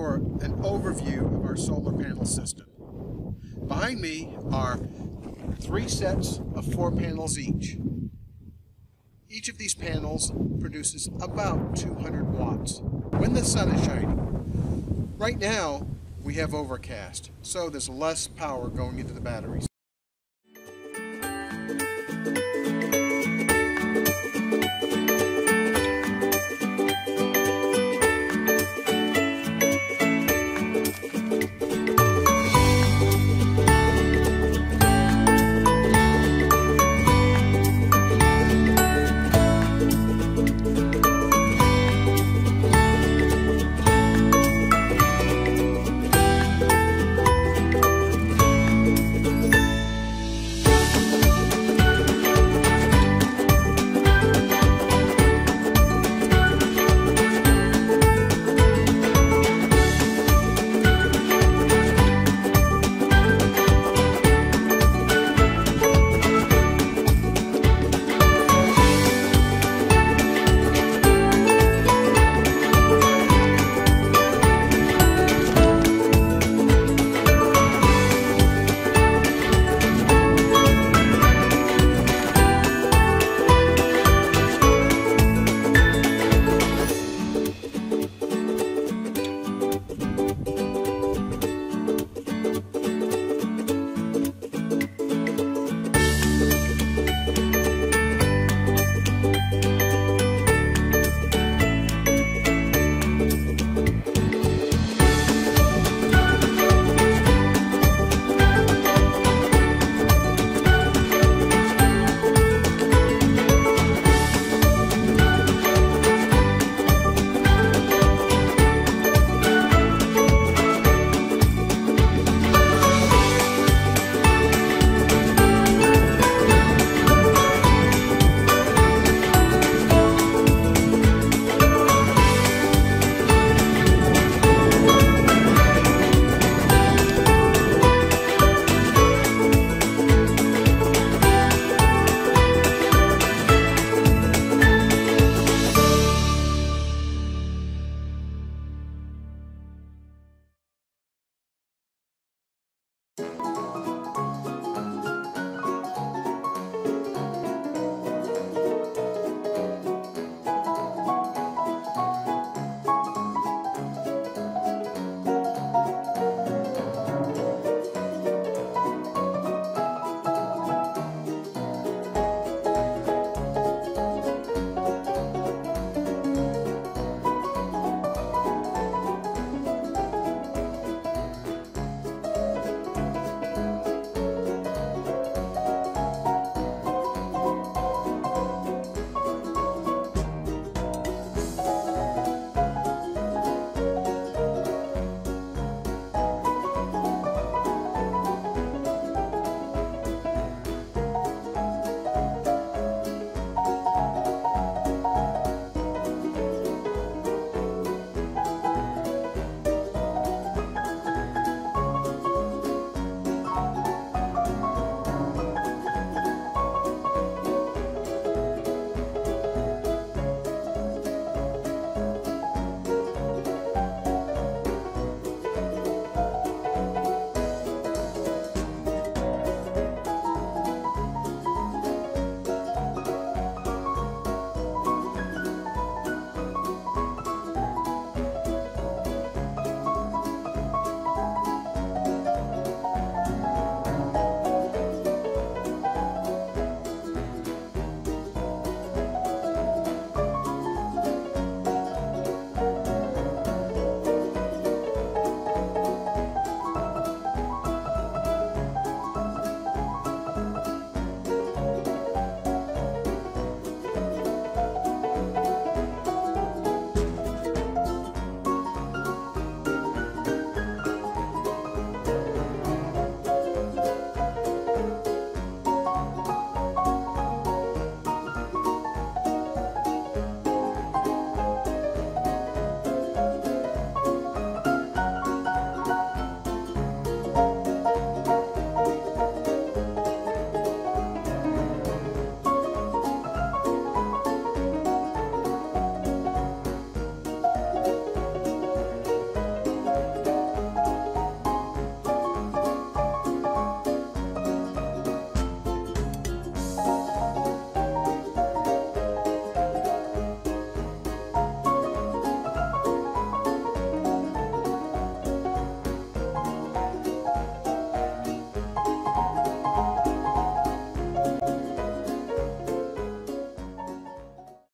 for an overview of our solar panel system. Behind me are three sets of four panels each. Each of these panels produces about 200 watts when the sun is shining. Right now, we have overcast, so there's less power going into the batteries.